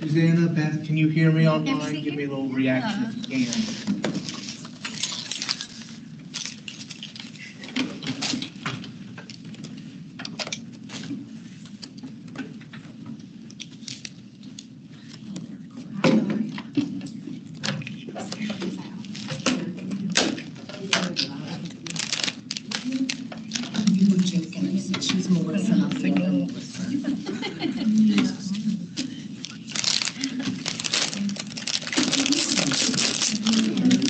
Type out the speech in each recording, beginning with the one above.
Susanna, Beth, can you hear me online? Give me a little reaction if you can. You were joking, I said she's Melissa, and I said, no, Melissa.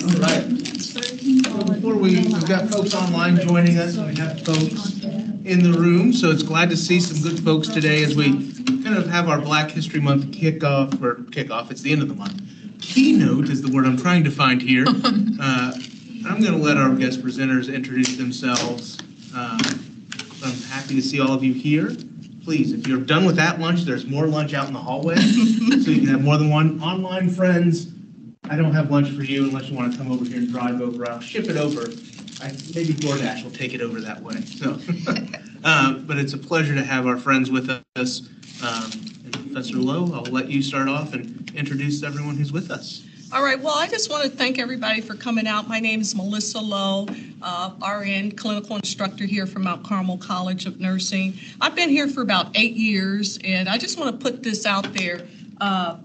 All right. Before we, we've got folks online joining us, we have folks in the room, so it's glad to see some good folks today as we kind of have our Black History Month kickoff, or kickoff, it's the end of the month. Keynote is the word I'm trying to find here. Uh, I'm going to let our guest presenters introduce themselves. Um, I'm happy to see all of you here. Please, if you're done with that lunch, there's more lunch out in the hallway, so you can have more than one. Online friends, I don't have lunch for you unless you want to come over here and drive over. I'll ship it over. I, maybe DoorDash will take it over that way, so. Uh, But it's a pleasure to have our friends with us. Um, Professor Lowe, I'll let you start off and introduce everyone who's with us. All right, well, I just want to thank everybody for coming out. My name is Melissa Lowe, uh, RN, clinical instructor here from Mount Carmel College of Nursing. I've been here for about eight years, and I just want to put this out there. Uh,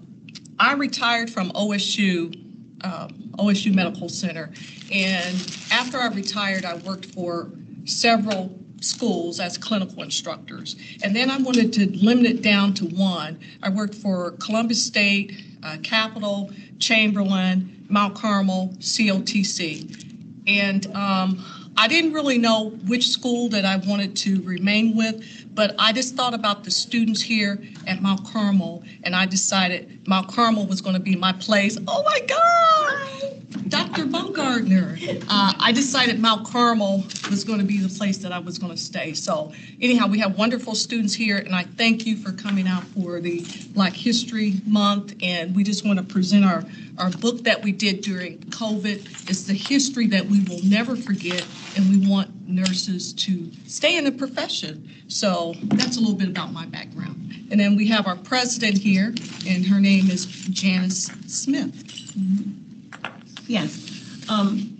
I retired from OSU, um, OSU Medical Center, and after I retired, I worked for several schools as clinical instructors. And then I wanted to limit it down to one. I worked for Columbus State, uh, Capital, Chamberlain, Mount Carmel, COTC. And um, I didn't really know which school that I wanted to remain with, but I just thought about the students here at Mount Carmel, and I decided Mount Carmel was going to be my place. Oh my God! Dr. Bumgardner. Uh, I decided Mount Carmel was going to be the place that I was going to stay. So anyhow, we have wonderful students here, and I thank you for coming out for the Black History Month. And we just want to present our, our book that we did during COVID. It's the history that we will never forget, and we want nurses to stay in the profession. So that's a little bit about my background. And then we have our president here, and her name is Janice Smith. Yes. Um,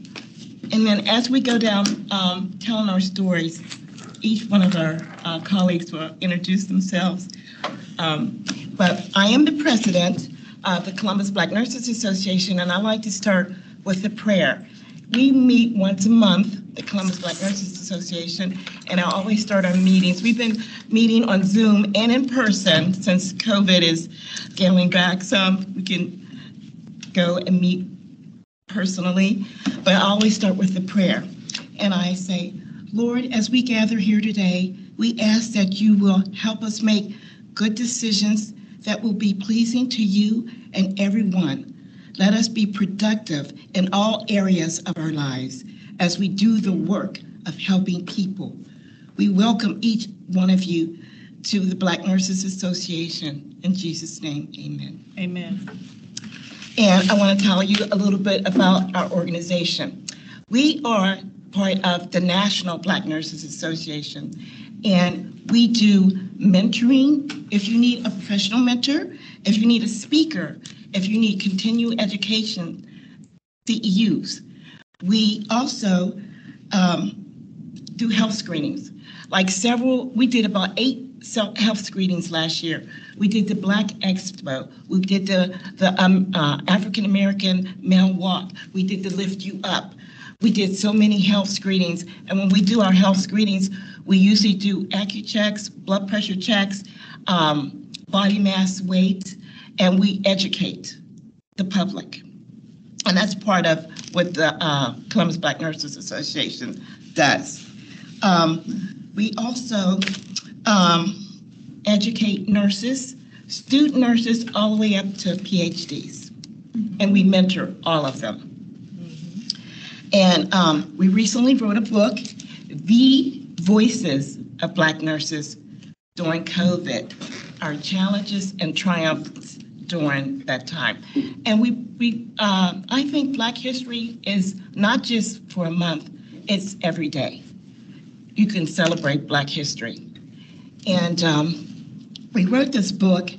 And then as we go down um, telling our stories, each one of our uh, colleagues will introduce themselves. Um, But I am the president of the Columbus Black Nurses Association, and I like to start with a prayer. We meet once a month, the Columbus Black Nurses Association, and I always start our meetings. We've been meeting on Zoom and in person since COVID is going back, so we can go and meet personally, but I always start with the prayer. And I say, Lord, as we gather here today, we ask that you will help us make good decisions that will be pleasing to you and everyone. Let us be productive in all areas of our lives as we do the work of helping people. We welcome each one of you to the Black Nurses Association. In Jesus' name, amen. Amen. And I want to tell you a little bit about our organization. We are part of the National Black Nurses Association, and we do mentoring. If you need a professional mentor, if you need a speaker, if you need continuing education, CEUs. We also um, do health screenings. Like several, we did about eight health screenings last year. We did the Black Expo. We did the the um, uh, African American Male Walk. We did the Lift You Up. We did so many health screenings, and when we do our health screenings, we usually do AccuChecks, blood pressure checks, um, body mass weight, and we educate the public. And that's part of what the uh, Columbus Black Nurses Association does. Um, we also um, educate nurses, student nurses, all the way up to PhDs. And we mentor all of them. And um, we recently wrote a book, The Voices of Black Nurses During COVID, Our Challenges and Triumphs during that time. And we, we uh, I think Black history is not just for a month, it's every day. you can celebrate Black history. And um, we wrote this book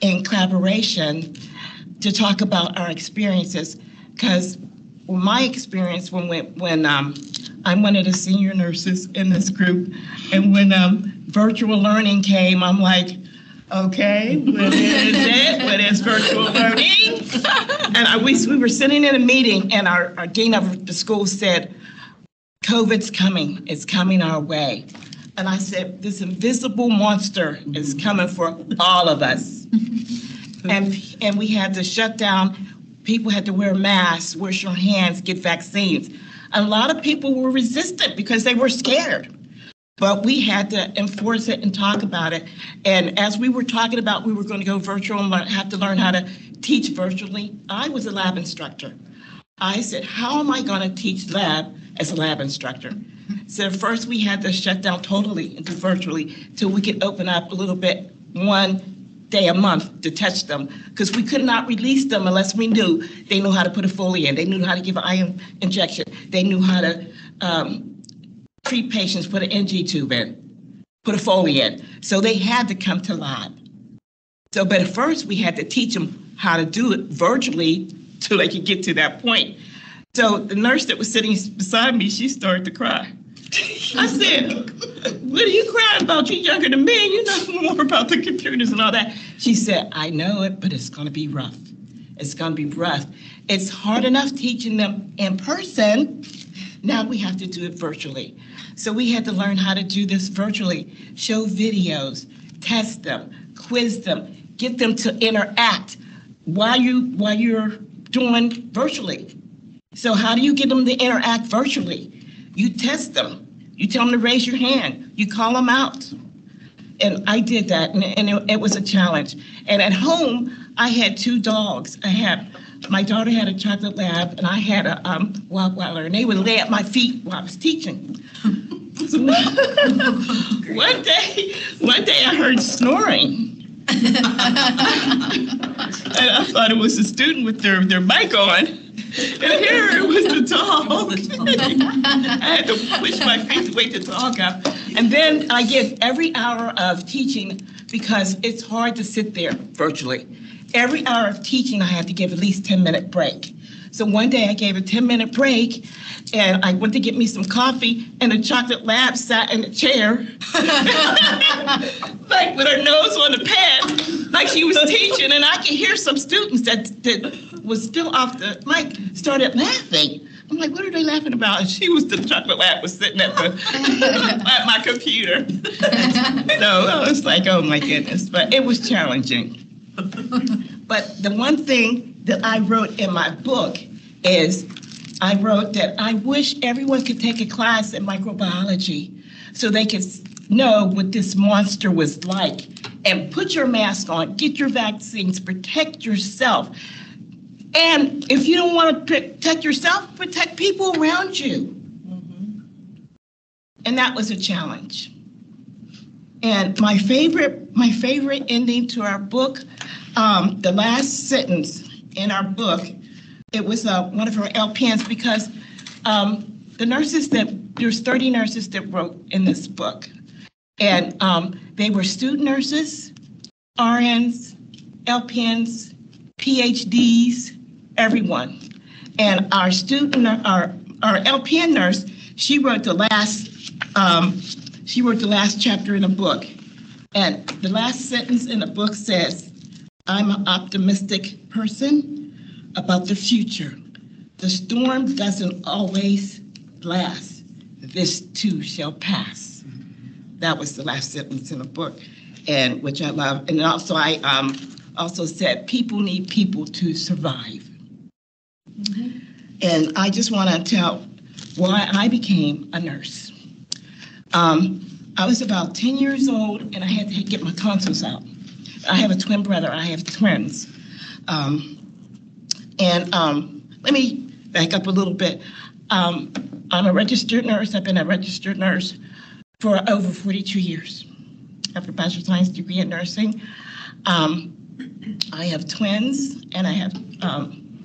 in collaboration to talk about our experiences because my experience when when, when um, I'm one of the senior nurses in this group, and when um, virtual learning came, I'm like, okay, what is it? What is virtual learning? and I, we, we were sitting in a meeting, and our, our dean of the school said, COVID's coming. It's coming our way. And I said, this invisible monster is mm-hmm. coming for all of us. and and we had to shut down. People had to wear masks, wash your hands, get vaccines. A lot of people were resistant because they were scared. But we had to enforce it and talk about it. And as we were talking about, we were going to go virtual and learn, have to learn how to teach virtually. I was a lab instructor. I said, how am I going to teach lab as a lab instructor? So first we had to shut down totally into virtually till we could open up a little bit one day a month to touch them because we could not release them unless we knew they knew how to put a Foley in, they knew how to give an iron injection, they knew how to um, treat patients, put an NG tube in, put a Foley in. So they had to come to lab. So, but first we had to teach them how to do it virtually till they could get to that point. So the nurse that was sitting beside me, she started to cry. I said, What are you crying about? You're younger than me. You know more about the computers and all that. She said, I know it, but it's going to be rough. It's going to be rough. It's hard enough teaching them in person. Now we have to do it virtually. So we had to learn how to do this virtually, show videos, test them, quiz them, get them to interact while you while you're doing virtually. So how do you get them to interact virtually? You test them. You tell them to raise your hand. You call them out. And I did that, and, and it, it was a challenge. And at home, I had two dogs. I had my daughter had a chocolate lab, and I had a um, Rottweiler, and they would lay at my feet while I was teaching. one day, one day I heard snoring. And I thought it was a student with their, their mic on. And here it was the dog. I had to push my feet to wake the dog up. And then I give every hour of teaching because it's hard to sit there virtually. Every hour of teaching, I have to give at least 10 minute break. So one day I gave a 10 minute break and I went to get me some coffee and the chocolate lab sat in a chair, like with her nose on the pad, like she was teaching. And I could hear some students that, that was still off the mic started laughing. I'm like, what are they laughing about? And she was the chocolate lab was sitting at the at my computer. so I was like, oh my goodness. But it was challenging. But the one thing that I wrote in my book is I wrote that I wish everyone could take a class in microbiology so they could know what this monster was like and put your mask on, get your vaccines, protect yourself. And if you don't want to protect yourself, protect people around you. And that was a challenge. And my favorite, my favorite ending to our book, um, the last sentence in our book, it was uh, one of her LPNs because um, the nurses that there's 30 nurses that wrote in this book, and um, they were student nurses, RNs, LPNs, PhDs, everyone. And our student, our our LPN nurse, she wrote the last um, she wrote the last chapter in the book. And the last sentence in the book says, I'm an optimistic person about the future. The storm doesn't always last. This too shall pass. That was the last sentence in the book, and which I love. And also, I um, also said, people need people to survive. And I just want to tell why I became a nurse. Um, I was about 10 years old and I had to get my tonsils out. I have a twin brother, I have twins. Um, and um, let me back up a little bit. Um, I'm a registered nurse. I've been a registered nurse for over 42 years. I have a bachelor's science degree in nursing. Um, I have twins and I have um,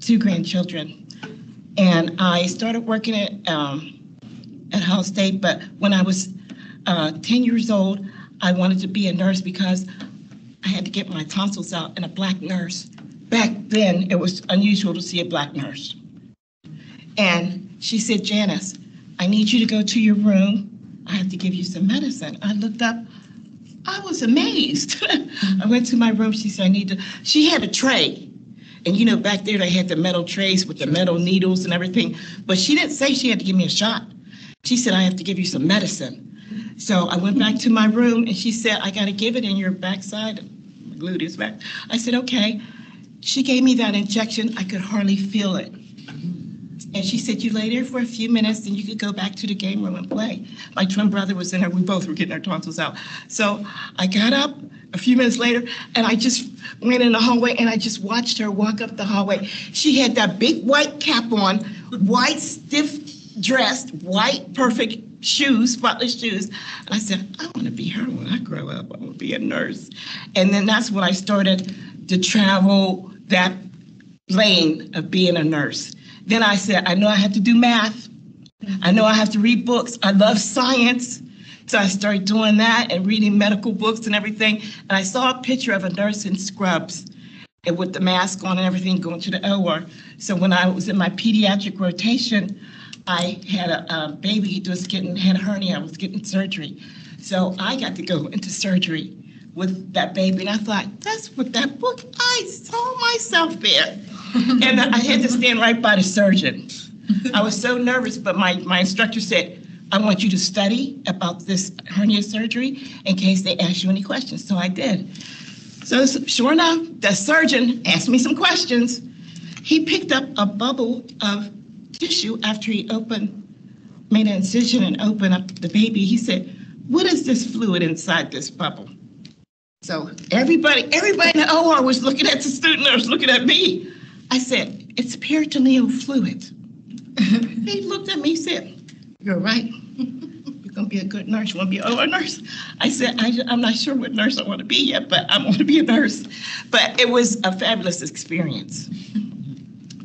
two grandchildren. And I started working at um, at Hall State, but when I was uh, 10 years old, I wanted to be a nurse because I had to get my tonsils out, and a black nurse. Back then, it was unusual to see a black nurse. And she said, Janice, I need you to go to your room. I have to give you some medicine. I looked up. I was amazed. I went to my room. She said, I need to. She had a tray. And you know, back there, they had the metal trays with the metal needles and everything. But she didn't say she had to give me a shot. She said, I have to give you some medicine. So I went back to my room and she said, I got to give it in your backside. Gluteus back. I said, okay. She gave me that injection. I could hardly feel it. And she said, you lay there for a few minutes and you could go back to the game room and play. My twin brother was in there. We both were getting our tonsils out. So I got up a few minutes later and I just went in the hallway and I just watched her walk up the hallway. She had that big white cap on, white stiff dressed, white perfect shoes, spotless shoes. And I said, I want to be her when I grow up. I want to be a nurse. And then that's when I started to travel that lane of being a nurse. Then I said, I know I have to do math. I know I have to read books. I love science. So I started doing that and reading medical books and everything. And I saw a picture of a nurse in scrubs and with the mask on and everything going to the OR. So when I was in my pediatric rotation, I had a, a baby who was getting had a hernia. I was getting surgery. So I got to go into surgery with that baby. And I thought, that's what that book, I saw myself there. and I had to stand right by the surgeon. I was so nervous, but my, my instructor said, I want you to study about this hernia surgery in case they ask you any questions. So I did. So sure enough, the surgeon asked me some questions. He picked up a bubble of tissue after he opened, made an incision and opened up the baby. He said, what is this fluid inside this bubble? So everybody, everybody in the OR was looking at the student nurse, looking at me. I said, it's peritoneal fluid. he looked at me, said, you're right. You're gonna be a good nurse. You wanna be an OR nurse? I said, I, am not sure what nurse I want to be yet, but I want to be a nurse. But it was a fabulous experience.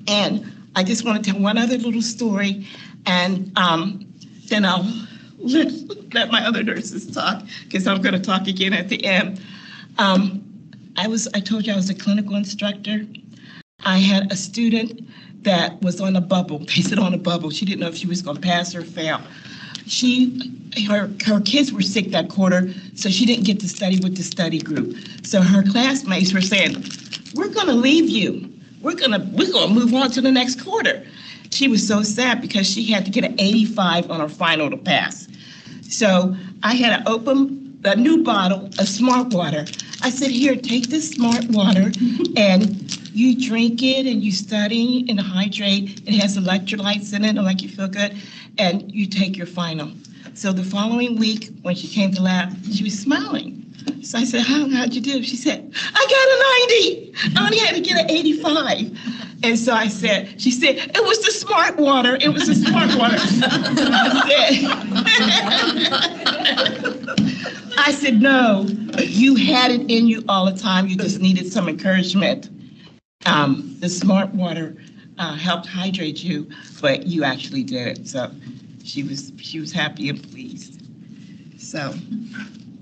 And I just want to tell one other little story, and um, then I'll let, let my other nurses talk because I'm going to talk again at the end. Um, I was I told you I was a clinical instructor. I had a student that was on a bubble, pasted on a bubble. She didn't know if she was going to pass or fail. She her her kids were sick that quarter, so she didn't get to study with the study group. So her classmates were saying, "We're going to leave you. We're gonna we're gonna move on to the next quarter." She was so sad because she had to get an 85 on her final to pass. So I had an open a new bottle of Smart Water. I said, "Here, take this Smart Water, and you drink it, and you study and hydrate. It has electrolytes in it, and like you feel good, and you take your final." So the following week, when she came to lab, she was smiling. So I said, How, how'd you do? She said, I got a 90. I only had to get an 85. And so I said, She said, It was the smart water. It was the smart water. I said, I said, No, you had it in you all the time. You just needed some encouragement. Um, the smart water uh, helped hydrate you, but you actually did it. So she was she was happy and pleased. So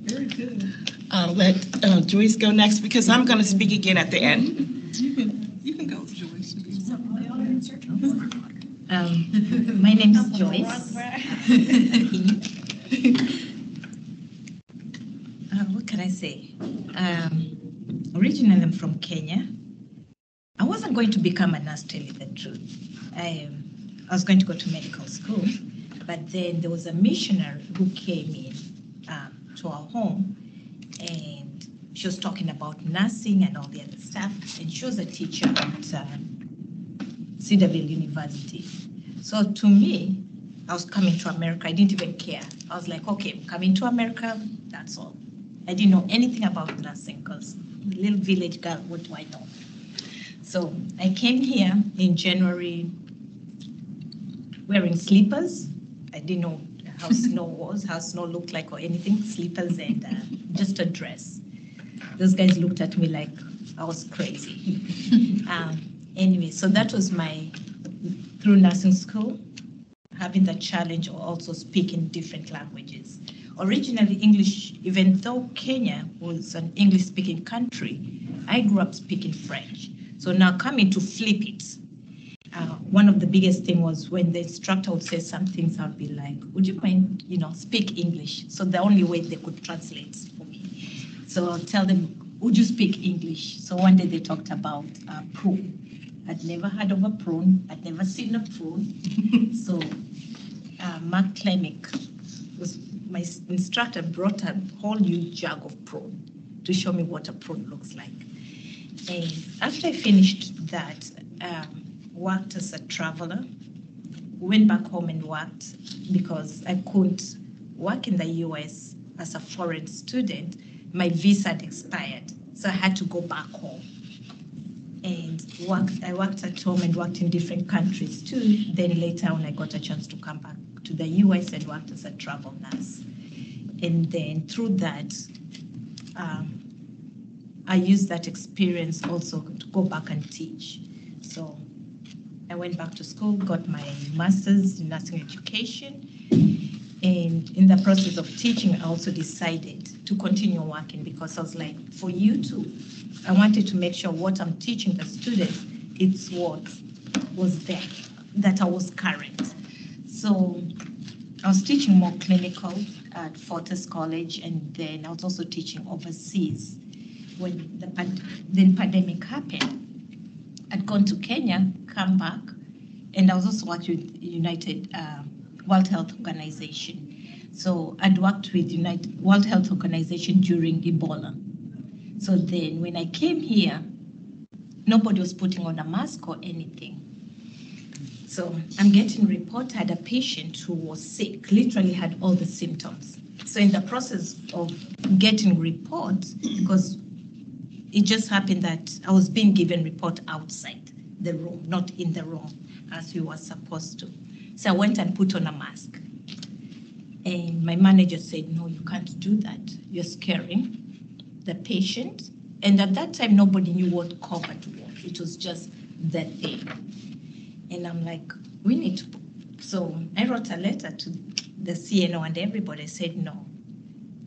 Very good. I'll let uh, Joyce go next because I'm going to speak again at the end. You can, you can go, Joyce. Um, my name is Joyce. Uh, what can I say? Um, originally, I'm from Kenya. I wasn't going to become a nurse, tell you the truth. I, um, I was going to go to medical school, but then there was a missionary who came in um, to our home, and she was talking about nursing and all the other stuff, and she was a teacher at um, Cedarville University. So to me, I was coming to America. I didn't even care. I was like, okay, I'm coming to America. That's all. I didn't know anything about nursing because little village girl, what do I know? So I came here in January wearing slippers. I didn't know how snow was, how snow looked like or anything, slippers and uh, just a dress. Those guys looked at me like I was crazy. um, anyway, so that was my through nursing school. having the challenge of also speaking different languages. Originally English, even though Kenya was an English-speaking country, I grew up speaking French. So now coming to flip it, uh, one of the biggest thing was when the instructor would say some things, I'd be like, would you mind, you know, speak English? So the only way they could translate for me. So I'll tell them, would you speak English? So one day they talked about uh, prune. I'd never heard of a prune. I'd never seen a prune. so uh, Mark Klemick was my instructor brought a whole new jug of prune to show me what a prune looks like. And after I finished that, um, worked as a traveler, went back home and worked because I couldn't work in the US as a foreign student. My visa had expired, so I had to go back home. And worked, I worked at home and worked in different countries too. Then later on, I got a chance to come back to the US and worked as a travel nurse. And then through that, um, I used that experience also to go back and teach. So I went back to school, got my master's in nursing education. And in the process of teaching, I also decided to continue working because I was like, for you too, I wanted to make sure what I'm teaching the students, it's what was there, that I was current. So I was teaching more clinical at Fortis College, and then I was also teaching overseas when the, pand- pandemic happened. I'd gone to Kenya, come back, and I was also working with United uh, World Health Organization. So I'd worked with United World Health Organization during Ebola. So then when I came here, nobody was putting on a mask or anything. So I'm getting report, I had a patient who was sick, literally had all the symptoms. So in the process of getting report, because it just happened that I was being given report outside the room, not in the room as we were supposed to. So I went and put on a mask. And my manager said, no, you can't do that. You're scaring the patient. And at that time, nobody knew what COVID was. It was just the thing. And I'm like, we need to. So I wrote a letter to the CNO and everybody said, no,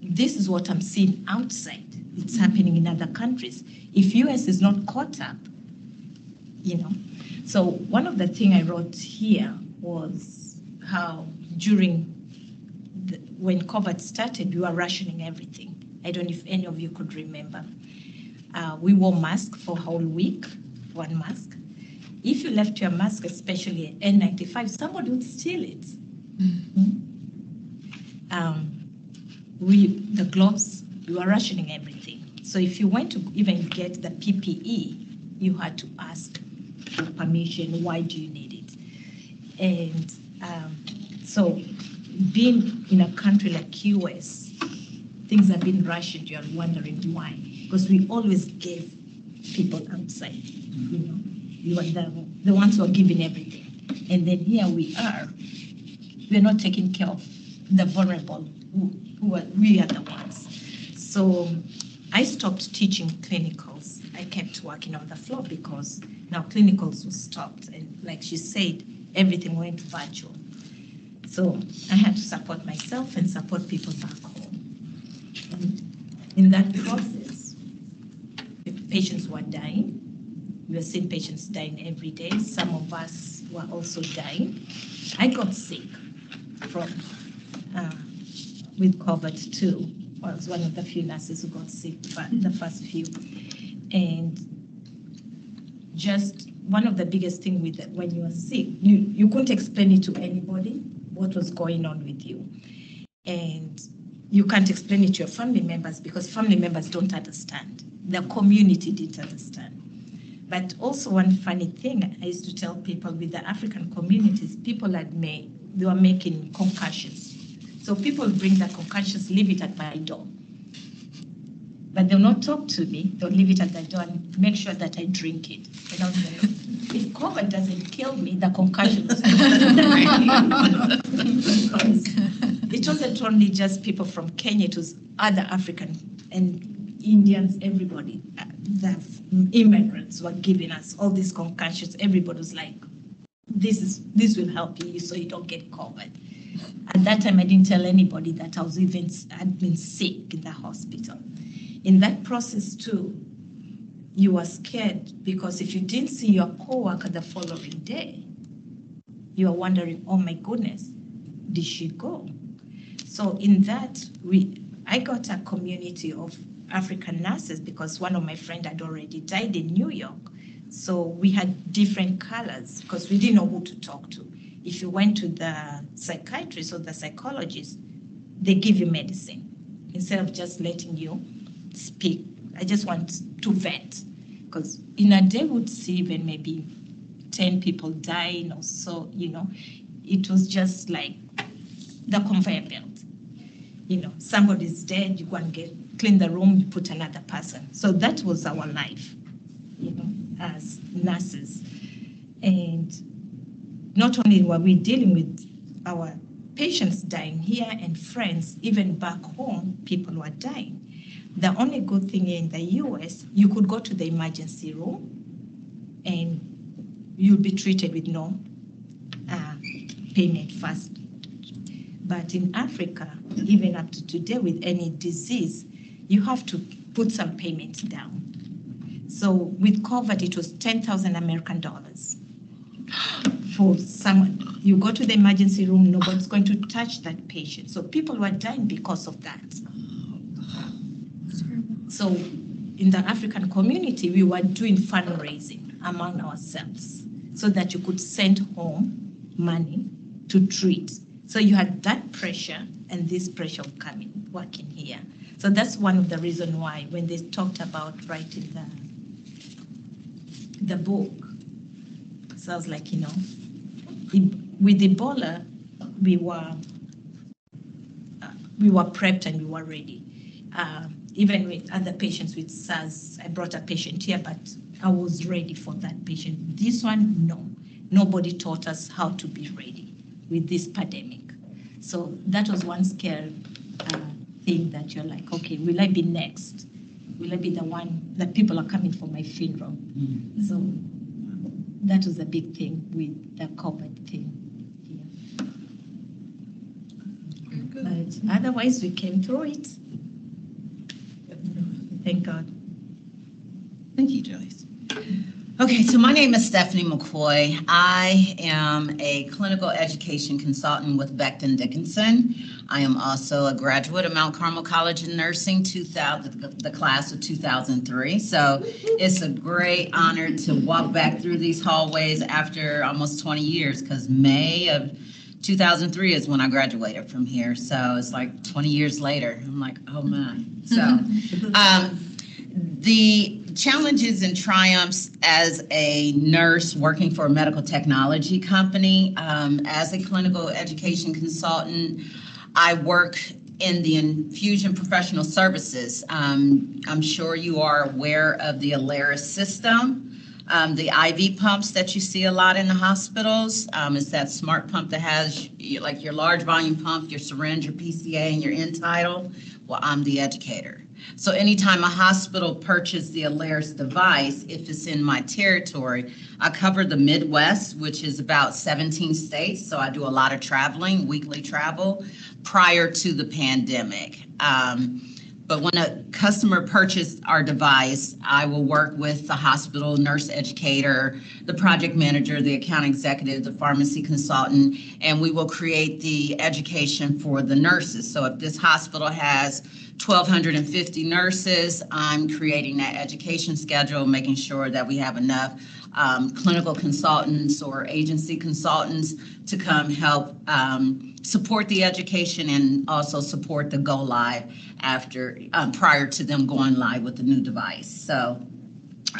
this is what I'm seeing outside. It's happening in other countries. If US is not caught up, you know. So one of the thing I wrote here was how during the, when COVID started, we were rationing everything. I don't know if any of you could remember. Uh, we wore masks for a whole week, one mask. If you left your mask, especially N95, somebody would steal it. Um, we, the gloves, we were rationing everything. So if you went to even get the PPE, you had to ask for permission, why do you need it? And um, so being in a country like US, things have been rationed, you're wondering why. Because we always gave people outside, you know. You are the, the ones who are giving everything. And then here we are, we're not taking care of the vulnerable, who, who are, we are the ones. So I stopped teaching clinicals. I kept working on the floor because now clinicals were stopped. And like she said, everything went virtual. So I had to support myself and support people back home. In that process, patients were dying. We were seeing patients dying every day. Some of us were also dying. I got sick from uh, with COVID too. I was one of the few nurses who got sick, but the first few. And just one of the biggest thing with it, when you are sick, you, you couldn't explain it to anybody what was going on with you. And you can't explain it to your family members because family members don't understand. The community didn't understand. But also one funny thing I used to tell people with the African communities, people had made, they were making concussions. So people bring the concussions, leave it at my door. But they'll not talk to me, they'll leave it at the door and make sure that I drink it. And I'll say, if COVID doesn't kill me, the concussion was Because it wasn't only just people from Kenya, it was other African and Indians, everybody. Uh, The immigrants were giving us all these concussions. Everybody was like, this is this will help you so you don't get COVID. At that time, I didn't tell anybody that I was even had been sick in the hospital. In that process too, you were scared because if you didn't see your coworker the following day, you are wondering, oh my goodness, did she go? So in that, we I got a community of African nurses because one of my friends had already died in New York. So we had different colors because we didn't know who to talk to. If you went to the psychiatrist or the psychologist, they give you medicine instead of just letting you speak. I just want to vent because in a day would see even maybe 10 people dying or so, you know, it was just like the conveyor belt. You know, somebody's dead, you go and get clean the room, you put another person. So that was our life, you know, as nurses. And not only were we dealing with our patients dying here and friends, even back home, people were dying. The only good thing in the US, you could go to the emergency room and you'll be treated with no uh, payment first. But in Africa, even up to today, with any disease, you have to put some payment down. So with COVID, it was 10,000 American dollars for someone. You go to the emergency room, nobody's going to touch that patient. So people were dying because of that. So in the African community, we were doing fundraising among ourselves so that you could send home money to treat. So you had that pressure and this pressure of coming, working here. So that's one of the reasons why when they talked about writing the the book, so I was like, you know, with Ebola, we were uh, we were prepped and we were ready. Uh, even with other patients with SARS, I brought a patient here, but I was ready for that patient. This one, no, nobody taught us how to be ready with this pandemic. So that was one scare uh, thing that you're like, okay, will I be next? Will I be the one that people are coming for my funeral? Mm. So that was a big thing with the COVID thing. Here. But otherwise, we came through it. Thank God. Thank you, Joyce. Okay, so my name is Stephanie McCoy. I am a clinical education consultant with Becton Dickinson. I am also a graduate of Mount Carmel College of Nursing, 2000, the class of 2003. So it's a great honor to walk back through these hallways after almost 20 years because May of 2003 is when I graduated from here. So it's like 20 years later. I'm like, oh my. So um, the challenges and triumphs as a nurse working for a medical technology company, um, as a clinical education consultant, I work in the infusion professional services. Um, I'm sure you are aware of the Alaris system. Um, the IV pumps that you see a lot in the hospitals um, is that smart pump that has like your large volume pump, your syringe, your PCA, and your end tidal. Well, I'm the educator. So anytime a hospital purchases the Alaris device, if it's in my territory, I cover the Midwest, which is about 17 states. So I do a lot of traveling, weekly travel, prior to the pandemic. Um, but when a customer purchased our device, I will work with the hospital nurse educator, the project manager, the account executive, the pharmacy consultant, and we will create the education for the nurses. So if this hospital has 1,250 nurses. I'm creating that education schedule, making sure that we have enough um, clinical consultants or agency consultants to come help um, support the education and also support the go live after um, prior to them going live with the new device. So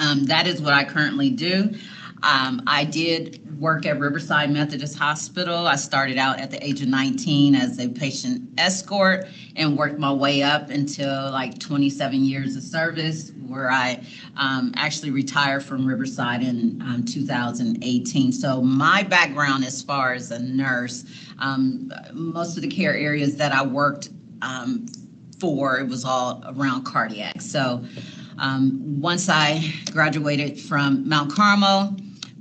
um, that is what I currently do. Um, I did work at Riverside Methodist Hospital. I started out at the age of 19 as a patient escort and worked my way up until like 27 years of service, where I um, actually retired from Riverside in um, 2018. So my background as far as a nurse, um, most of the care areas that I worked um, for, it was all around cardiac. So um, once I graduated from Mount Carmel,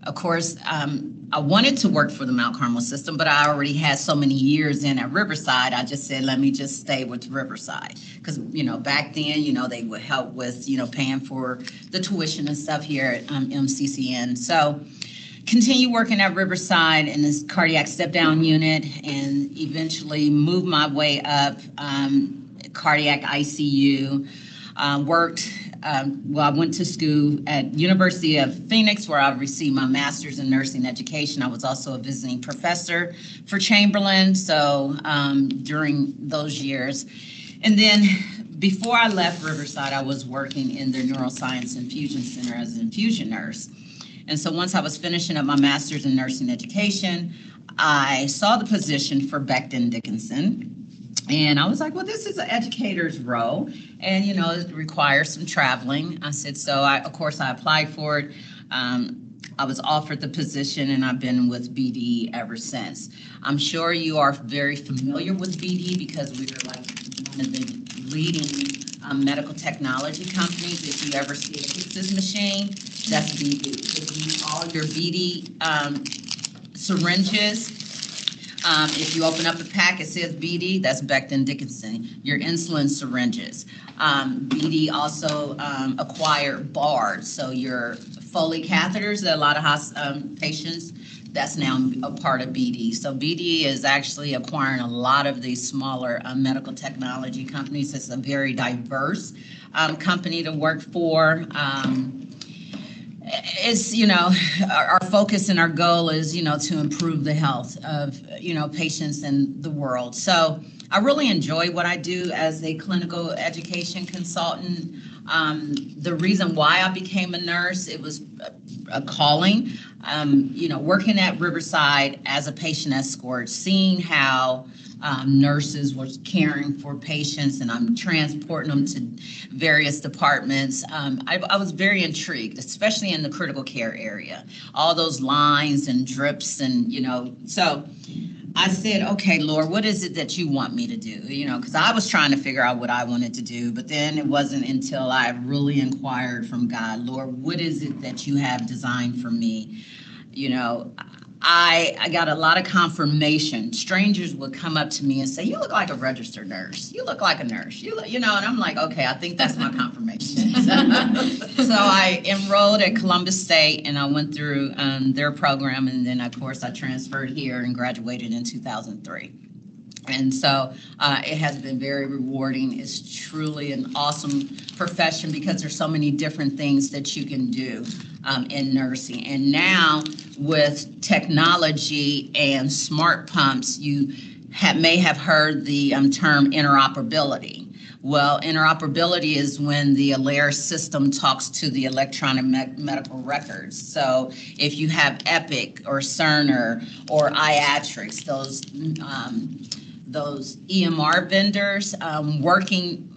of course, um, I wanted to work for the Mount Carmel system, but I already had so many years in at Riverside. I just said, let me just stay with Riverside. Because, you know, back then, you know, they would help with, you know, paying for the tuition and stuff here at um, MCCN. So continue working at Riverside in this cardiac step-down unit and eventually move my way up um, cardiac ICU. Uh, worked, um, well, I went to school at University of Phoenix where I received my master's in nursing education. I was also a visiting professor for Chamberlain, so um, during those years. And then before I left Riverside, I was working in their neuroscience infusion center as an infusion nurse. And so once I was finishing up my master's in nursing education, I saw the position for Becton Dickinson. And I was like, well, this is an educator's role, and you know, it requires some traveling. I said, so I, of course, I applied for it. Um, I was offered the position, and I've been with BD ever since. I'm sure you are very familiar with BD because we are like one of the leading um, medical technology companies. If you ever see a Pyxis machine, that's BD. If you all your BD um, syringes, um, if you open up a pack, it says BD, that's Becton Dickinson, your insulin syringes. Um, BD also um, acquired BARD, so your Foley catheters that a lot of hos- um, patients, that's now a part of BD. So BD is actually acquiring a lot of these smaller uh, medical technology companies. It's a very diverse um, company to work for. Um, it's you know our, our focus and our goal is you know to improve the health of you know patients in the world. So i really enjoy what i do as a clinical education consultant um, the reason why i became a nurse it was a, a calling um, you know working at riverside as a patient escort seeing how um, nurses were caring for patients and I'm transporting them to various departments. Um, I, I was very intrigued, especially in the critical care area. All those lines and drips and, you know, so I said, okay, Lord, what is it that you want me to do? You know, because I was trying to figure out what I wanted to do, but then it wasn't until I really inquired from God, Lord, what is it that you have designed for me? You know, I, I got a lot of confirmation. Strangers would come up to me and say, "You look like a registered nurse. You look like a nurse. You look, you know." And I'm like, "Okay, I think that's my confirmation." so, so I enrolled at Columbus State, and I went through um, their program, and then of course I transferred here and graduated in 2003. And so uh, it has been very rewarding. It's truly an awesome profession because there's so many different things that you can do um, in nursing. And now with technology and smart pumps, you may have heard the um, term interoperability. Well, interoperability is when the Alaris system talks to the electronic me- medical records. So if you have Epic or Cerner or Iatrix, those um, those EMR vendors um, working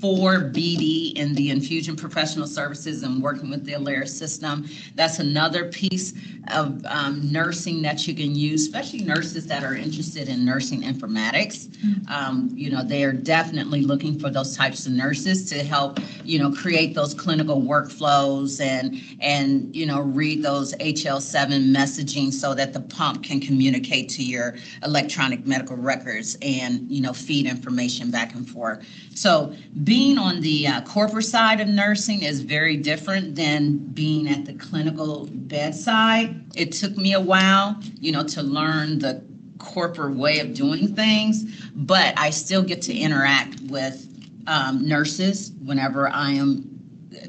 for BD in the infusion professional services and working with the Alaris system. That's another piece of um, nursing that you can use, especially nurses that are interested in nursing informatics. Um, you know, they are definitely looking for those types of nurses to help, you know, create those clinical workflows and and you know read those HL7 messaging so that the pump can communicate to your electronic medical records and you know feed information back and forth. So being on the uh, corporate side of nursing is very different than being at the clinical bedside. It took me a while, you know, to learn the corporate way of doing things, but I still get to interact with um, nurses whenever I am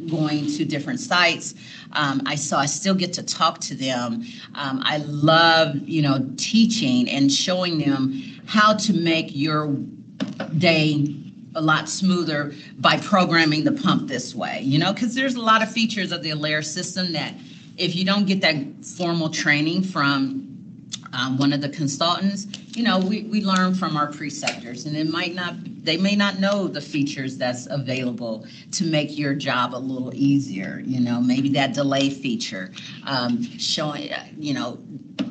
going to different sites. Um, I so I still get to talk to them. Um, I love you know teaching and showing them how to make your day a lot smoother by programming the pump this way, you know, because there's a lot of features of the Alaris system that if you don't get that formal training from um, one of the consultants, you know, we, we learn from our preceptors. And it might not, they may not know the features that's available to make your job a little easier, you know, maybe that delay feature, um, showing, uh, you know,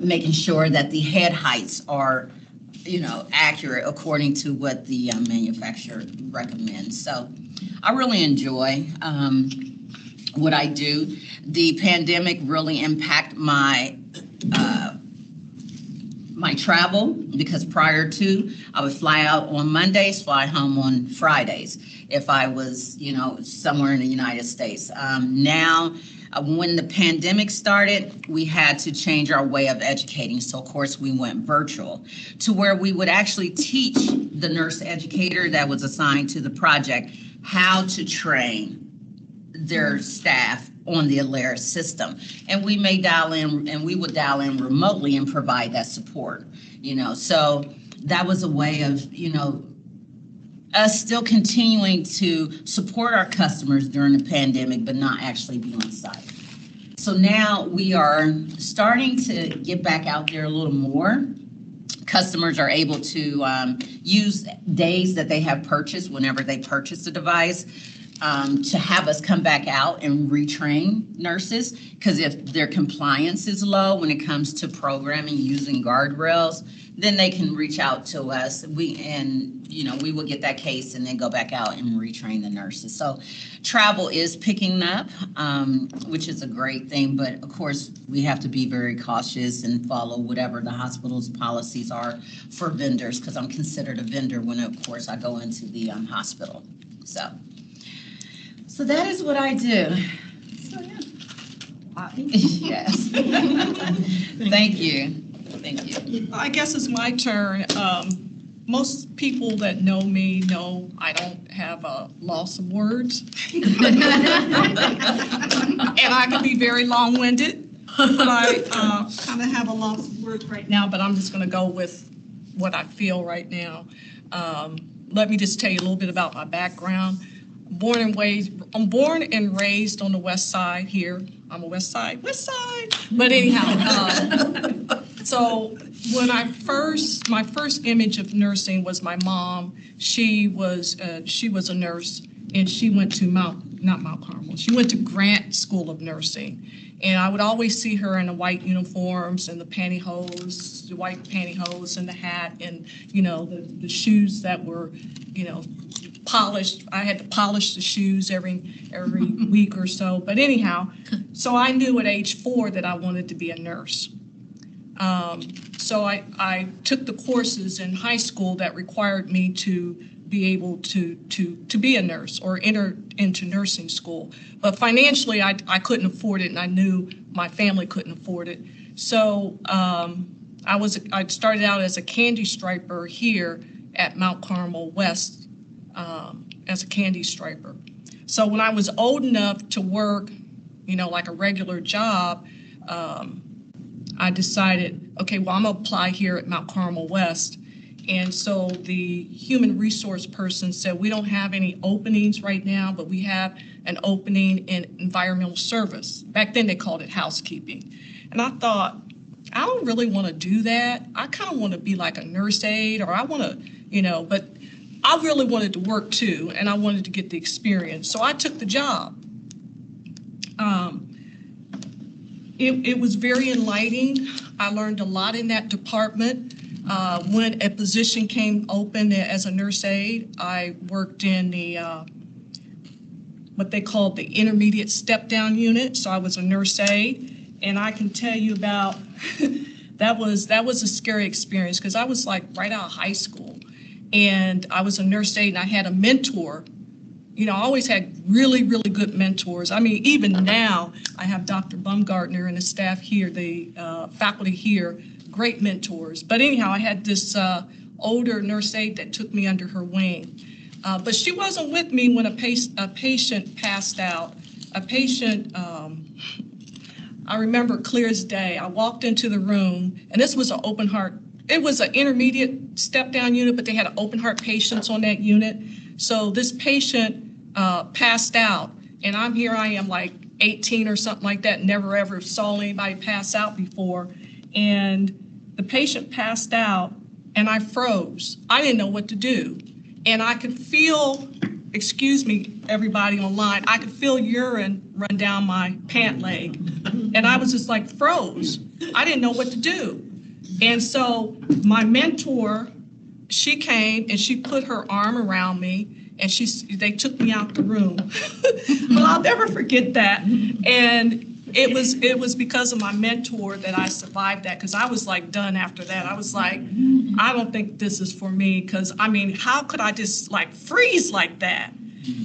making sure that the head heights are you know, accurate according to what the um, manufacturer recommends. So I really enjoy um, what I do. The pandemic really impacted my uh, my travel, because prior to, I would fly out on Mondays, fly home on Fridays if I was, you know, somewhere in the United States. Um, now, uh, when the pandemic started, we had to change our way of educating. So, of course, we went virtual to where we would actually teach the nurse educator that was assigned to the project how to train their staff on the Alaris system. And we may dial in, and we would dial in remotely and provide that support, you know. So that was a way of, you know, us still continuing to support our customers during the pandemic, but not actually be on site. So now we are starting to get back out there a little more. Customers are able to um, use days that they have purchased whenever they purchase the device um, to have us come back out and retrain nurses. Because if their compliance is low when it comes to programming using guardrails, then they can reach out to us. We and you know we will get that case and then go back out and retrain the nurses. So travel is picking up, um, which is a great thing. But of course, we have to be very cautious and follow whatever the hospital's policies are for vendors. Because I'm considered a vendor when, of course, I go into the um, hospital. So. So that is what I do. So, yeah. Uh, Yes. Thank you. Thank you. I guess it's my turn. Um, Most people that know me know I don't have a loss of words. And I can be very long-winded, but I kind of have a loss of words right now, but I'm just going to go with what I feel right now. Um, Let me just tell you a little bit about my background. Born and raised, I'm born and raised on the west side here. I'm a west side, west side. But anyhow, uh, so when I first, my first image of nursing was my mom. She was, uh, she was a nurse and she went to Mount, not Mount Carmel, she went to Grant School of Nursing. And I would always see her in the white uniforms and the pantyhose, the white pantyhose and the hat and, you know, the, the shoes that were, you know, polished. I had to polish the shoes every, every week or so. But anyhow, so I knew at age four that I wanted to be a nurse. Um, so I, I took the courses in high school that required me to be able to, to, to be a nurse or enter into nursing school. But financially, I, I couldn't afford it, and I knew my family couldn't afford it. So um, I was, I started out as a candy striper here at Mount Carmel West um, as a candy striper. So when I was old enough to work, you know, like a regular job, um, I decided, okay, well, I'm gonna apply here at Mount Carmel West. And so the human resource person said, we don't have any openings right now, but we have an opening in environmental service. Back then, they called it housekeeping. And I thought, I don't really want to do that. I kind of want to be like a nurse aide, or I want to, you know, but I really wanted to work too, and I wanted to get the experience. So I took the job. Um, it, it was very enlightening. I learned a lot in that department. Uh, when a position came open as a nurse aide, I worked in the uh, what they called the intermediate step down unit. So I was a nurse aide, and I can tell you about that was that was a scary experience because I was like right out of high school, and I was a nurse aide, and I had a mentor. You know, I always had really, really good mentors. I mean, even now, I have Dr. Bumgartner and the staff here, the uh, faculty here, great mentors. But anyhow, I had this uh, older nurse aide that took me under her wing. Uh, but she wasn't with me when a, pac- a patient passed out. A patient, um, I remember clear as day. I walked into the room, and this was an open heart. It was an intermediate step down unit, but they had open heart patients on that unit. So this patient uh, passed out, and I'm here. I am like 18 or something like that. Never ever saw anybody pass out before, and the patient passed out, and I froze. I didn't know what to do, and I could feel. Excuse me, everybody online. I could feel urine run down my pant leg, and I was just like froze. I didn't know what to do, and so my mentor, she came and she put her arm around me and she they took me out the room. well, I'll never forget that. And it was, it was because of my mentor that I survived that, because I was like done after that. I was like, I don't think this is for me, because, I mean, how could I just like freeze like that?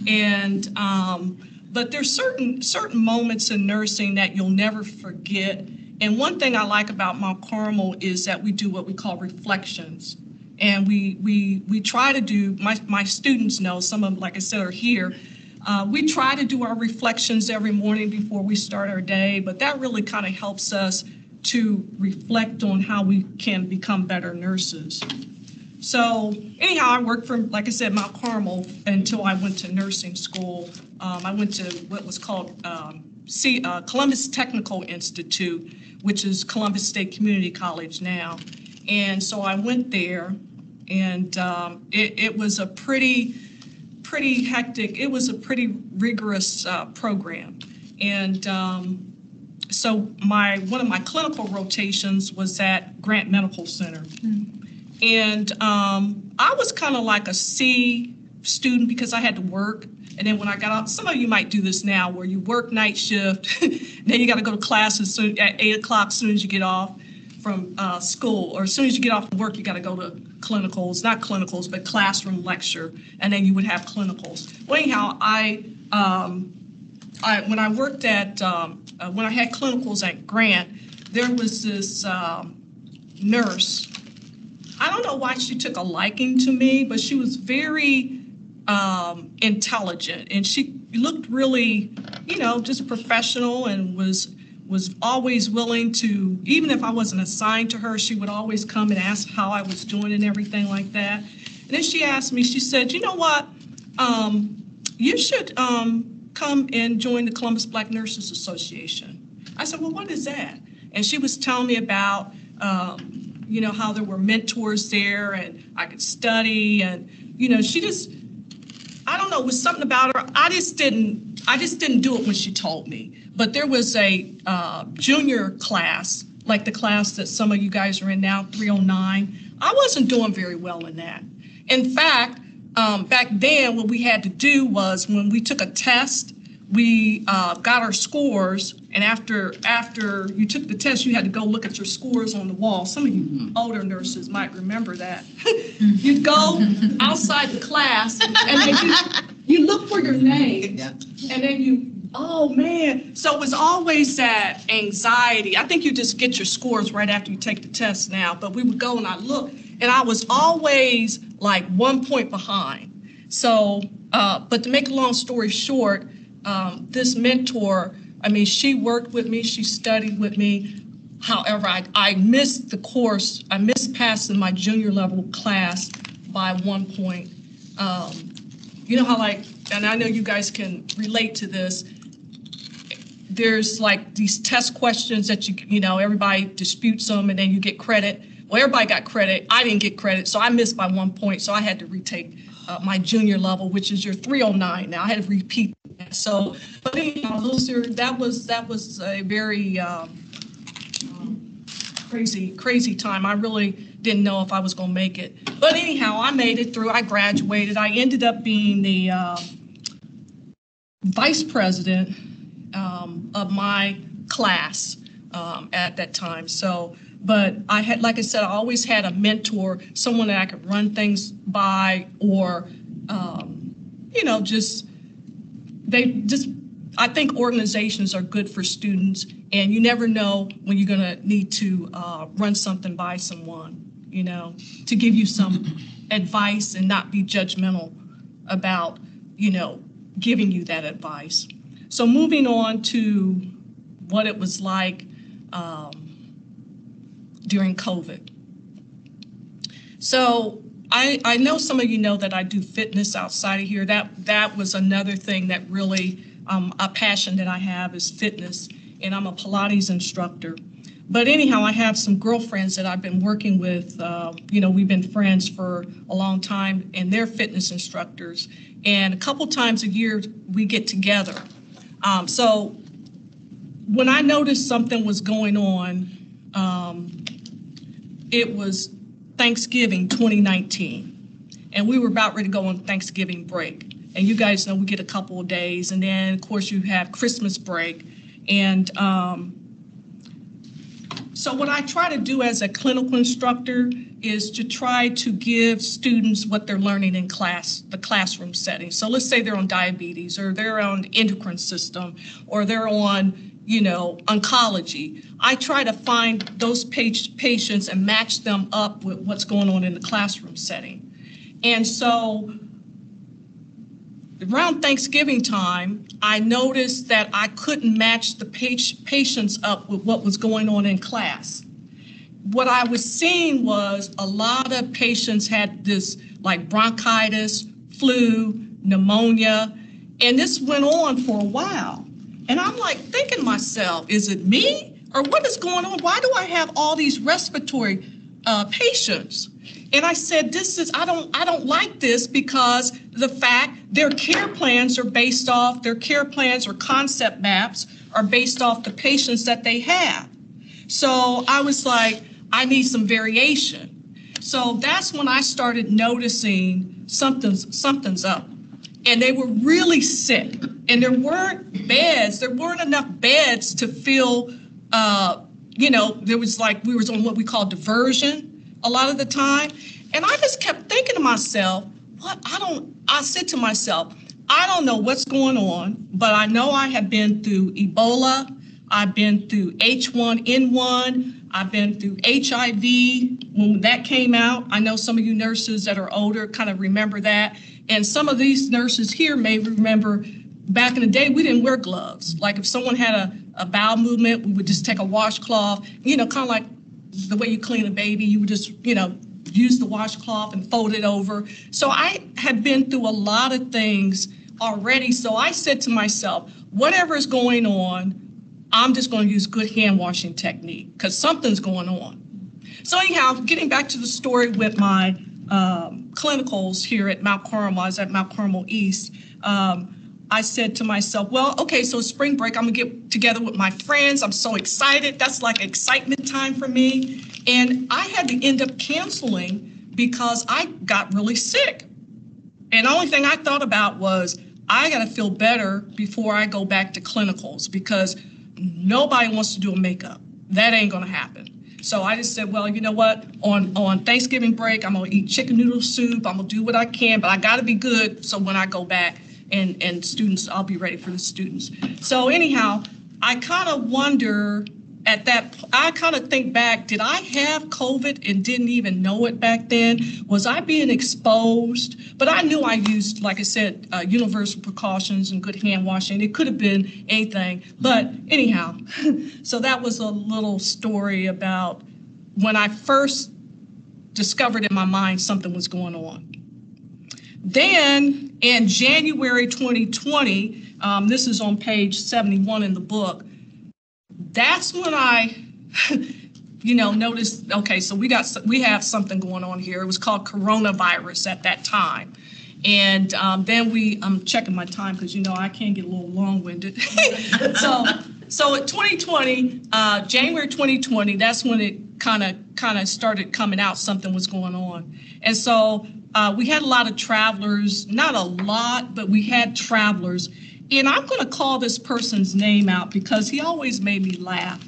And, um, but there's certain, certain moments in nursing that you'll never forget. And one thing I like about Mount Carmel is that we do what we call reflections. And we, we, we try to do, my, my students know, some of them, like I said, are here. Uh, we try to do our reflections every morning before we start our day, but that really kind of helps us to reflect on how we can become better nurses. So anyhow, I worked for, like I said, Mount Carmel until I went to nursing school. Um, I went to what was called um, C, uh, Columbus Technical Institute, which is Columbus State Community College now. And so I went there, and um, it, it was a pretty, pretty hectic. It was a pretty rigorous uh, program, and um, so my one of my clinical rotations was at Grant Medical Center. And um, I was kind of like a C student because I had to work. And then when I got out, some of you might do this now where you work night shift, then you got to go to class as soon, at eight o'clock as soon as you get off from uh, school, or as soon as you get off from work, you got to go to clinicals, not clinicals, but classroom lecture, and then you would have clinicals. Well, anyhow, I, um, I when I worked at, um, uh, when I had clinicals at Grant, there was this um, nurse I don't know why she took a liking to me, but she was very um, intelligent and she looked really, you know, just professional and was was always willing to, even if I wasn't assigned to her, she would always come and ask how I was doing and everything like that. And then she asked me, she said, you know what, um, you should um, come and join the Columbus Black Nurses Association. I said, well, what is that? And she was telling me about um, you know, how there were mentors there and I could study and, you know, she just, don't know, it was something about her. I just didn't, I just didn't do it when she told me. But there was a uh, junior class, like the class that some of you guys are in now, 309. I wasn't doing very well in that. In fact, um, back then, what we had to do was when we took a test, we uh, got our scores, and after after you took the test, you had to go look at your scores on the wall. Some of you older nurses might remember that. You'd go outside the class, and then you, you look for your name, and then you, oh man. So it was always that anxiety. I think you just get your scores right after you take the test now, but we would go and I look, and I was always like one point behind. So, uh, but to make a long story short, um, this mentor, I mean, she worked with me, she studied with me. However, I, I missed the course, I missed passing my junior level class by one point. Um, you know how like, and I know you guys can relate to this. There's like these test questions that you, you know, everybody disputes them and then you get credit. Well, everybody got credit. I didn't get credit, so I missed by one point. So I had to retake uh, my junior level, which is your 309 now. I had to repeat. So, but anyhow, those are, that was that was a very um, crazy crazy time. I really didn't know if I was going to make it. But anyhow, I made it through. I graduated. I ended up being the uh, vice president um, of my class um, at that time. So, but I had, like I said, I always had a mentor, someone that I could run things by, or um, you know, just they just. I think organizations are good for students, and you never know when you're going to need to uh, run something by someone. You know, to give you some advice and not be judgmental about, you know, giving you that advice. So moving on to what it was like um, during COVID. So I, I know some of you know that I do fitness outside of here. That that was another thing that really um, a passion that I have is fitness, and I'm a Pilates instructor. But anyhow, I have some girlfriends that I've been working with. Uh, you know, we've been friends for a long time, and they're fitness instructors. And a couple times a year, we get together. Um, so when I noticed something was going on, um, it was Thanksgiving 2019, and we were about ready to go on Thanksgiving break. And you guys know we get a couple of days, and then of course you have Christmas break, And um, so what I try to do as a clinical instructor is to try to give students what they're learning in class, the classroom setting. So let's say they're on diabetes, or they're on endocrine system, or they're on, you know, oncology. I try to find those page, patients and match them up with what's going on in the classroom setting. And so around Thanksgiving time, I noticed that I couldn't match the page, patients up with what was going on in class. What I was seeing was a lot of patients had this like bronchitis, flu, pneumonia, and this went on for a while. And I'm like thinking myself, is it me or what is going on? Why do I have all these respiratory uh, patients? And I said, this is, I don't, I don't like this because the fact their care plans are based off, their care plans or concept maps are based off the patients that they have. So I was like, I need some variation. So that's when I started noticing something's, something's up. And they were really sick. And there weren't beds, there weren't enough beds to fill, uh, you know, there was like, we was on what we call diversion a lot of the time. And I just kept thinking to myself, what? I don't, I said to myself, I don't know what's going on, but I know I have been through Ebola. I've been through H1N1. I've been through HIV when that came out. I know some of you nurses that are older kind of remember that. And some of these nurses here may remember back in the day, we didn't wear gloves. Like if someone had a, a bowel movement, we would just take a washcloth, you know, kind of like the way you clean a baby, you would just, you know, use the washcloth and fold it over. So I had been through a lot of things already. So I said to myself, whatever is going on, I'm just going to use good hand washing technique because something's going on. So anyhow, getting back to the story with my um, clinicals here at Mount Carmel, I was at Mount Carmel East. Um, I said to myself, well, okay, so spring break, I'm gonna get together with my friends. I'm so excited. That's like excitement time for me. And I had to end up canceling because I got really sick. And the only thing I thought about was I got to feel better before I go back to clinicals because nobody wants to do a makeup. That ain't to happen. So I just said, well, you know what? On on Thanksgiving break, I'm gonna eat chicken noodle soup. I'm gonna do what I can, but I got to be good. So when I go back and and students, I'll be ready for the students. So anyhow, I kind of wonder at that, I kind of think back, did I have COVID and didn't even know it back then? Was I being exposed? But I knew I used, like I said, uh, universal precautions and good hand washing. It could have been anything. But anyhow, so that was a little story about when I first discovered in my mind something was going on. Then in January 2020, um, this is on page 71 in the book, that's when I, you know, noticed, okay, so we got, we have something going on here. It was called coronavirus at that time. And um, then we, I'm checking my time because, you know, I can get a little long-winded. so, so at 2020, uh, January 2020, that's when it kind of kind of started coming out. Something was going on, and so uh, we had a lot of travelers. Not a lot, but we had travelers and I'm going to call this person's name out because he always made me laugh.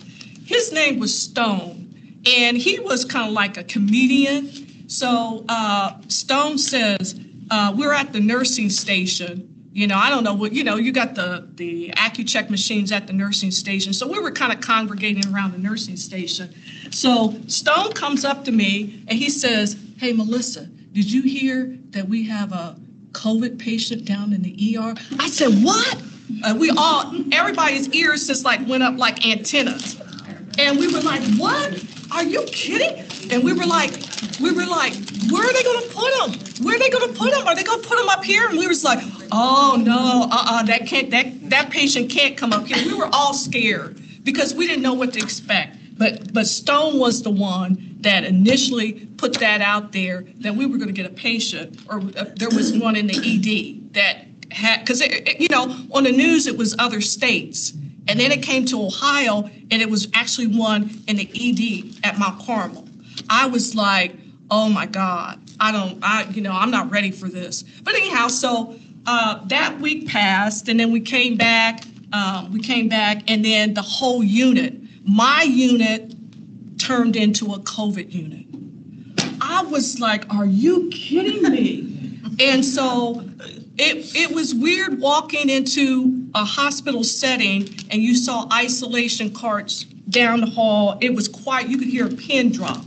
His name was Stone, and he was kind of like a comedian. So uh, Stone says, uh, We're at the nursing station. You know, I don't know what, you know, you got the, the Accu-Chek machines at the nursing station. So we were kind of congregating around the nursing station. So Stone comes up to me and he says, Hey, Melissa, did you hear that we have a COVID patient down in the ER. I said, what? We all, everybody's ears just like went up like antennas. And we were like, what? Are you kidding? And we were like, we were like, where are they to put him? Where are they to put him? Are they to put him up here? And we was like, oh no, uh-uh, that can't, that, that patient can't come up here. We were all scared because we didn't know what to expect. But, but Stone was the one that initially put that out there that we were going to get a patient, or uh, there was one in the ED that had, because, you know, on the news it was other states. And then it came to Ohio, and it was actually one in the ED at Mount Carmel. I was like, oh my God, I don't, I, you know, I'm not ready for this. But anyhow, so uh, that week passed, and then we came back um, we came back, and then the whole unit, my unit turned into a COVID unit. I was like, are you kidding me? And so it, it was weird walking into a hospital setting and you saw isolation carts down the hall. It was quiet. You could hear a pin drop.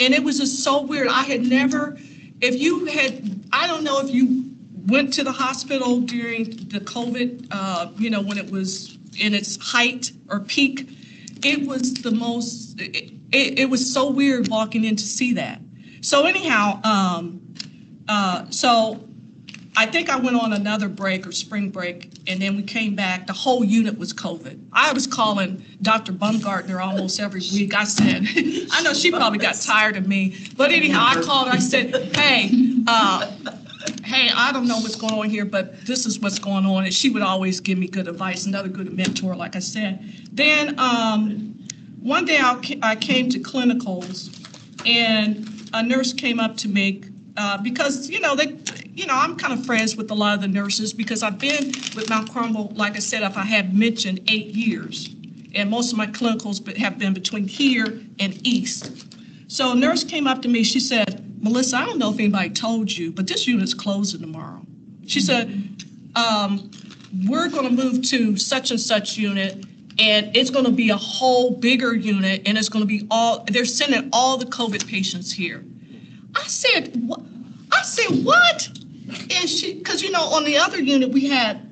And it was just so weird. I had never, if you had, I don't know if you went to the hospital during the COVID, uh, you know, when it was in its height or peak, it was the most, it, it, it was so weird walking in to see that. So anyhow, um, uh, so I think I went on another break or spring break, and then we came back. The whole unit was COVID. I was calling Dr. Bumgartner almost every week. I said, I know she probably got tired of me, but anyhow, I called. I said, Hey, uh, hey, I don't know what's going on here, but this is what's going on. And she would always give me good advice, another good mentor, like I said. Then um, one day I I came to clinicals, and a nurse came up to me uh, because you know they, you know, I'm kind of friends with a lot of the nurses because I've been with Mount Carmel, like I said, if I had mentioned, eight years, and most of my clinicals have been between here and east. So a nurse came up to me. She said, "Melissa, I don't know if anybody told you, but this unit's closing tomorrow." She said, um, "We're going to move to such and such unit." And it's going to be a whole bigger unit, and it's going to be all. They're sending all the COVID patients here. I said, what? I said, what? And she, because you know, on the other unit, we had,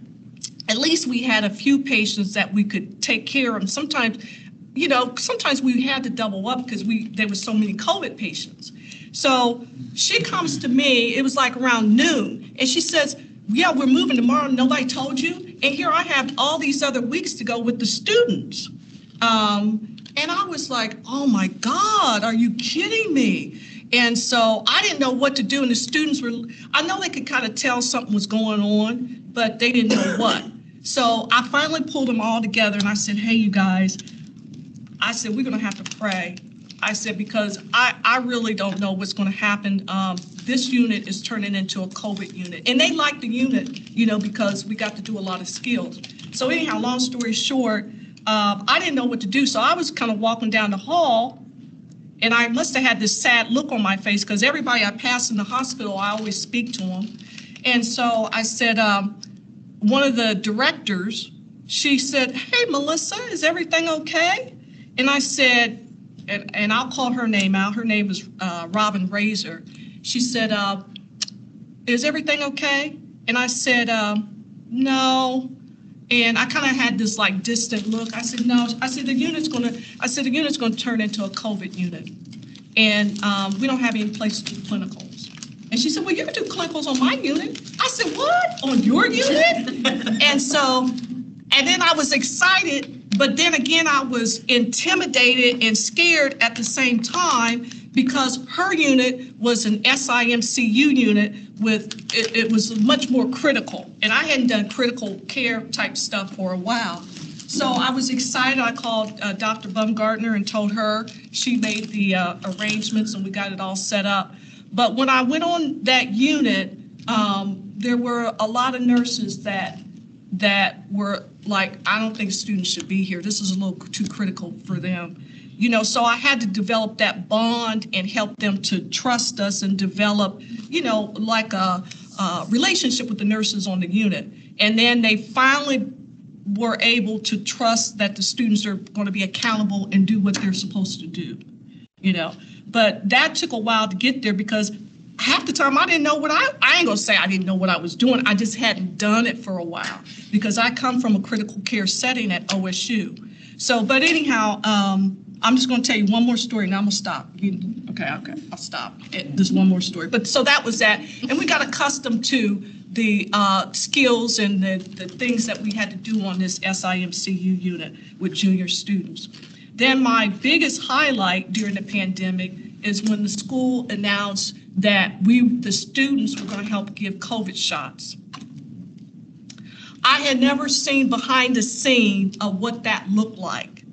at least we had a few patients that we could take care of. Sometimes, you know, sometimes we had to double up because we, there were so many COVID patients. So she comes to me, it was like around noon, and she says, yeah, we're moving tomorrow. Nobody told you? And here I have all these other weeks to go with the students. Um, and I was like, oh my God, are you kidding me? And so I didn't know what to do. And the students were, I know they could kind of tell something was going on, but they didn't know what. So I finally pulled them all together and I said, hey, you guys, I said, we're going to have to pray. I said, because I, I really don't know what's going to happen. Um, this unit is turning into a COVID unit. And they like the unit, you know, because we got to do a lot of skills. So anyhow, long story short, um, I didn't know what to do. So I was kind of walking down the hall and I must have had this sad look on my face because everybody I pass in the hospital, I always speak to them. And so I said, um, one of the directors, she said, Hey, Melissa, is everything okay? And I said, and, and I'll call her name out. Her name is uh, Robin Razor. She said, uh, Is everything okay? And I said, um, No. And I kind of had this like distant look. I said, No. I said, The unit's going to, I said, The unit's going to turn into a COVID unit. And um, we don't have any place to do clinicals. And she said, Well, you can do clinicals on my unit. I said, What? On your unit? and so, and then I was excited, but then again, I was intimidated and scared at the same time because her unit was an SIMCU unit with, it, it was much more critical. And I hadn't done critical care type stuff for a while. So I was excited. I called uh, Dr. Bumgartner and told her. She made the uh, arrangements and we got it all set up. But when I went on that unit, um, there were a lot of nurses that that were like, I don't think students should be here. This is a little too critical for them. You know, so I had to develop that bond and help them to trust us and develop, you know, like a, a relationship with the nurses on the unit. And then they finally were able to trust that the students are going to be accountable and do what they're supposed to do you know. But that took a while to get there because half the time I didn't know what I, I ain't gonna say I didn't know what I was doing. I just hadn't done it for a while because I come from a critical care setting at OSU. So, but anyhow, um, I'm just gonna tell you one more story and I'm gonna stop. You- Okay, okay, I'll stop. There's one more story. But so that was that. And we got accustomed to the uh, skills and the, the things that we had to do on this SIMCU unit with junior students. Then my biggest highlight during the pandemic is when the school announced that we, the students, were going to help give COVID shots. I had never seen behind the scene of what that looked like.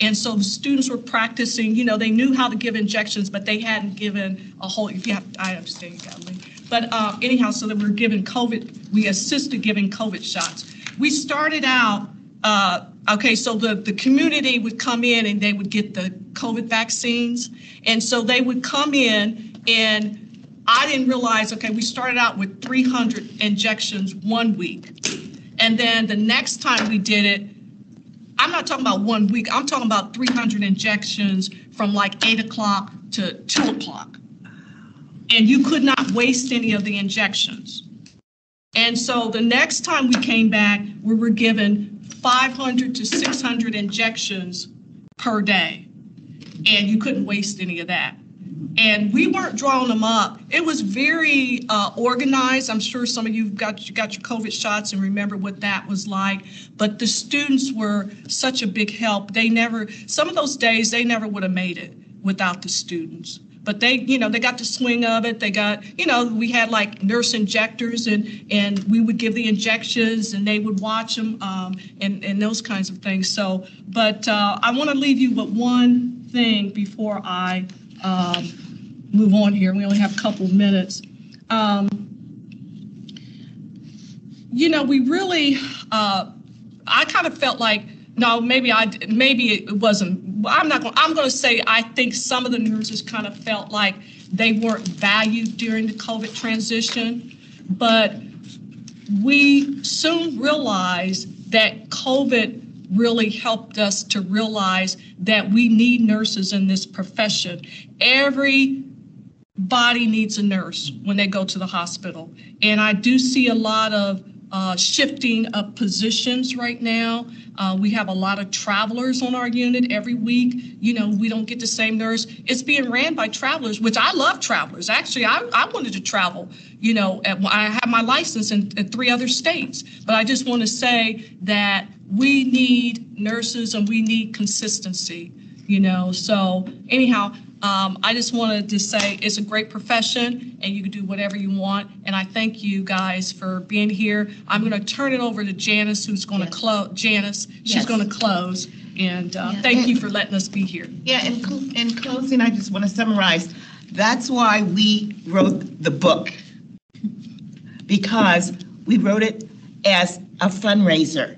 And so the students were practicing, you know, they knew how to give injections, but they hadn't given a whole, if you have, I understand you got. But um, anyhow, so that we're given COVID, we assisted giving COVID shots. we started out, uh, okay, so the, the community would come in and they would get the COVID vaccines. And so they would come in and I didn't realize, okay, we started out with 300 injections one week. And then the next time we did it, I'm not talking about one week, I'm talking about 300 injections from like 8 o'clock to 2 o'clock. And you could not waste any of the injections. And so the next time we came back, we were given 500 to 600 injections per day. And you couldn't waste any of that. And we weren't drawing them up. It was very uh, organized. I'm sure some of you got, you got your COVID shots and remember what that was like. But the students were such a big help. They never, some of those days, they never would have made it without the students. But they, you know, they got the swing of it. They got, you know, we had like nurse injectors and, and we would give the injections and they would watch them um, and, and those kinds of things. So, but uh, I want to leave you with one thing before I um, move on here. We only have a couple minutes. Um, you know, we really, uh, I kind of felt like, no, maybe I, maybe it wasn't. I'm not going. I'm going to say I think some of the nurses kind of felt like they weren't valued during the COVID transition, but we soon realized that COVID really helped us to realize that we need nurses in this profession. Every body needs a nurse when they go to the hospital. And I do see a lot of uh, shifting of positions right now. Uh, we have a lot of travelers on our unit every week. You know, we don't get the same nurse. It's being ran by travelers, which I love travelers. Actually, I, I wanted to travel. You know, at, I have my license in, in three other states, but I just want to say that we need nurses and we need consistency. You know, so anyhow, um, I just wanted to say it's a great profession and you can do whatever you want. And I thank you guys for being here. I'm going to turn it over to Janice, who's going to Yes. close. Janice, she's Yes. going to close. And uh, Yeah. thank you for letting us be here. Yeah, in, cl- in closing, I just want to summarize. That's why we wrote the book. Because we wrote it as a fundraiser.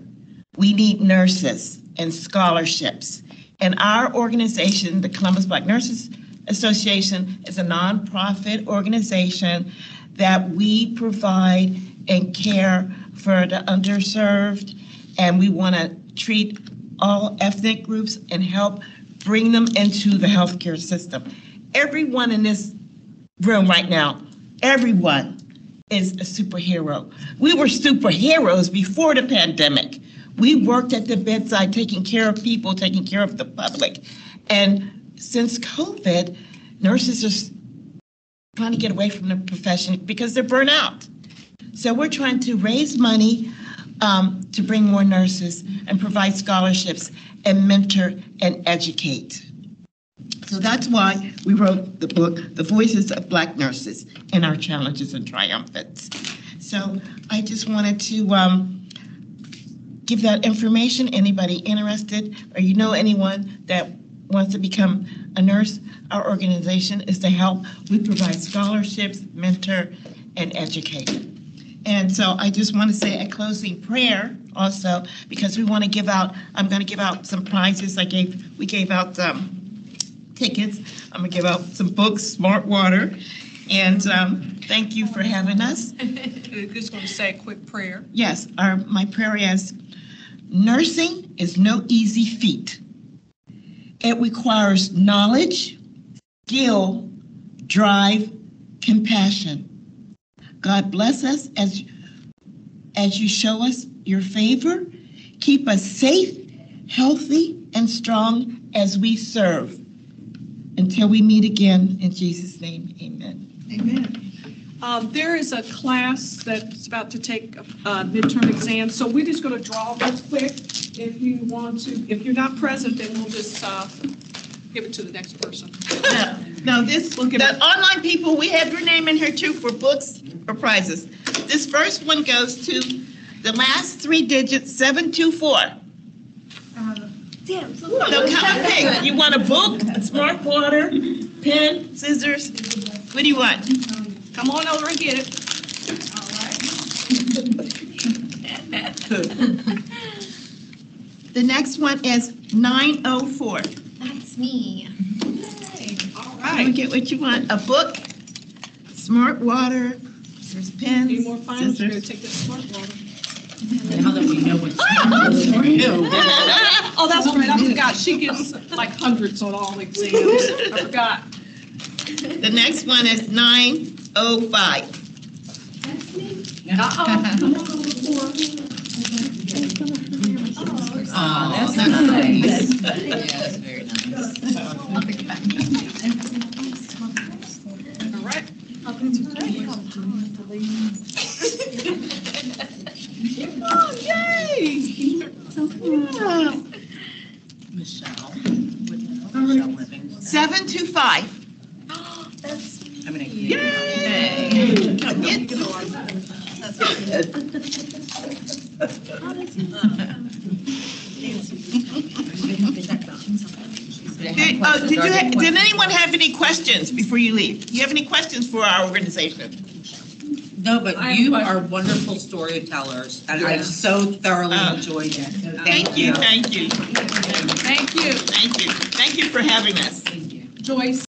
We need nurses and scholarships. And our organization, the Columbus Black Nurses Association, is a nonprofit organization that we provide and care for the underserved. And we want to treat all ethnic groups and help bring them into the healthcare system. Everyone in this room right now, everyone is a superhero. We were superheroes before the pandemic. We worked at the bedside, taking care of people, taking care of the public. And since COVID, nurses are trying to get away from the profession because they're burnt out. So we're trying to raise money um, to bring more nurses and provide scholarships and mentor and educate. So that's why we wrote the book, The Voices of Black Nurses and Our Challenges and Triumphants. So I just wanted to um, give that information. Anybody interested or you know anyone that wants to become a nurse, our organization is to help. We provide scholarships, mentor, and educate. And so I just want to say a closing prayer also, because we want to give out, I'm going to give out some prizes. I gave, we gave out um, tickets. I'm going to give out some books, Smart Water. And um, thank you for having us. I'm just going to say a quick prayer. Yes, our, my prayer is, nursing is no easy feat. It requires knowledge, skill, drive, compassion. God bless us as, as you show us your favor. Keep us safe, healthy, and strong as we serve. Until we meet again, in Jesus' name, amen. Amen. Um, There is a class that's about to take uh, midterm exams, so we're just going to draw real quick. If you want to, if you're not present, then we'll just uh, give it to the next person. Now, now this, We'll give the it- online people, we have your name in here too for books or prizes. This first one goes to the last three digits, 724. No, come pick. You want a book, a smart water, pen, scissors? What do you want? Come on over and get it. The next one is 904. That's me. Yay. All right. You get what you want. A book, smart water, There's pens. Need more fine if you take this smart water. Now that we know what's for you. oh, that's right. I forgot. She gets like hundreds on all exams. I forgot. The next one is nine 05. That's nice. Yes, very nice. All right. Oh, yay! Michelle. Michelle Living. Seven two five. That's me. I mean, I- Yay! Did, uh, did you, ha- did anyone have any questions before you leave? Do you have any questions for our organization? No, but I have you a are wonderful storytellers, and I so thoroughly Oh. enjoyed it. So Thank you, thank you, Thank you, thank you. Thank you for having us. Joyce.